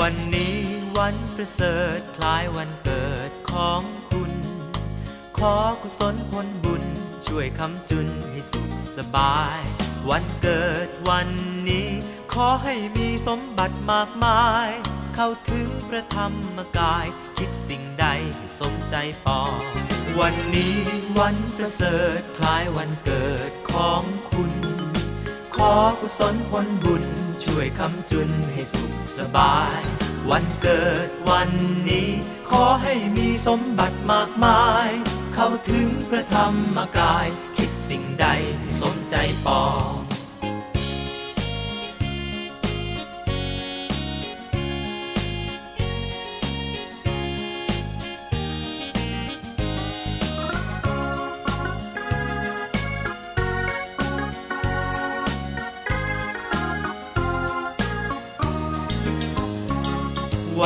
วันนี้วันประเสริฐคล้ายวันเกิดของคุณ ขอกุศลผลบุญช่วยคำจุนให้สุขสบาย วันเกิดวันนี้ ขอให้มีสมบัติมากมาย เข้าถึงพระธรรมกาย คิดสิ่งใดให้สมใจปอง วันนี้วันประเสริฐคล้ายวันเกิดของคุณ ขอกุศลผลบุญ ช่วยคำจุนให้สุขสบาย วันเกิดวันนี้ ขอให้มีสมบัติมากมาย เข้าถึงพระธรรมกาย คิดสิ่งใดสมใจปอง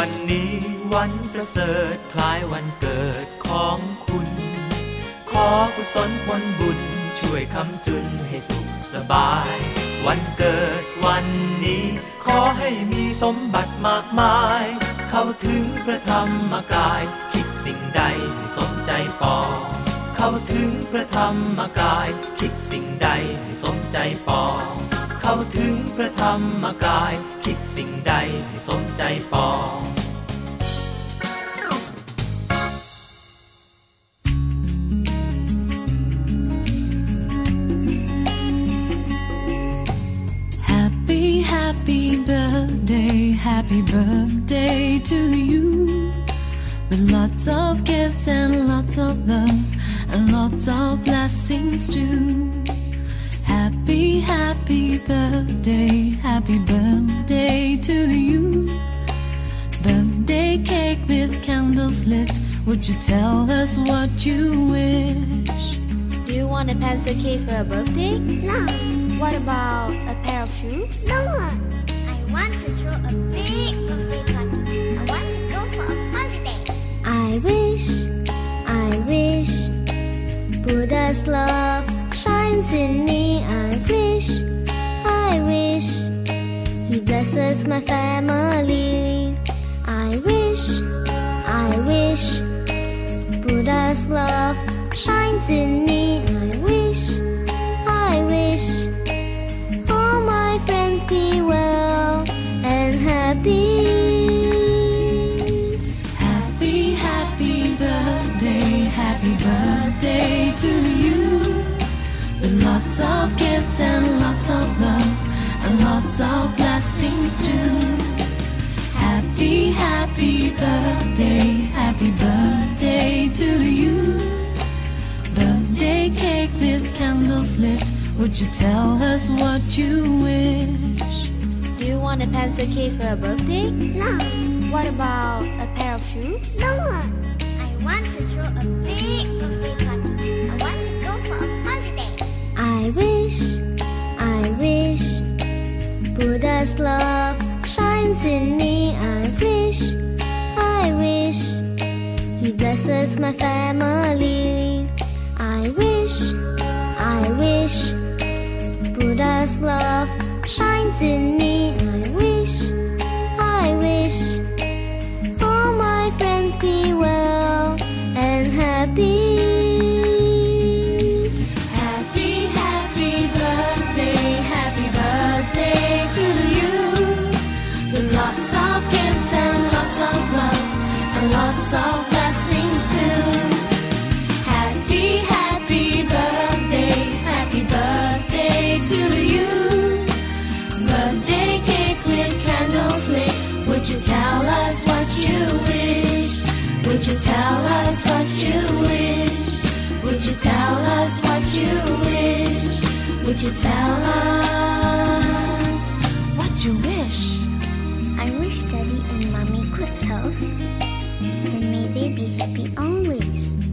วันนี้วันประเสริฐคล้ายวันเกิดของคุณ ขอกุศลผลบุญช่วยคำจุนให้สุขสบาย วันเกิดวันนี้ ขอให้มีสมบัติมากมาย เข้าถึงพระธรรมกาย คิดสิ่งใดให้สมใจปองเข้าถึงพระธรรมกาย คิดสิ่งใดให้สมใจปอง เข้าถึงพระธรรมกาย คิดสิ่งใดให้สมใจปอง Happy, happy birthday, happy birthday to you. With lots of gifts and lots of love and lots of blessings too. Happy, happy birthday, happy birthday to you. Birthday cake with candles lit. Would you tell us what you wish? Do you want a pencil case for a birthday? No, What about a pair of shoes? no. I want to throw a big birthday party. I want to go for a holiday. I wish, I wish, Buddha's love shines in me. I wish, I wish, He blesses my family. I wish, I wish, Buddha's love shines in me. I wish, I wish. All my friends be well and happy. Happy, happy birthday, happy birthday to you. Lots of and all blessings too. Happy, happy birthday, happy birthday to you. Birthday cake with candles lit. Would you tell us what you wish? Do you want a pencil case for a birthday? No, What about a pair of shoes? no. I want to throw a big birthday party. I want to go for a holiday. I wish, Buddha's love shines in me. I wish, I wish, He blesses my family. I wish, I wish, Buddha's love shines in me. Would you tell us what you wish? Would you tell us what you wish? Would you tell us what you wish? Would you tell us what you wish? I wish Daddy and Mommy good health, and may they be happy always.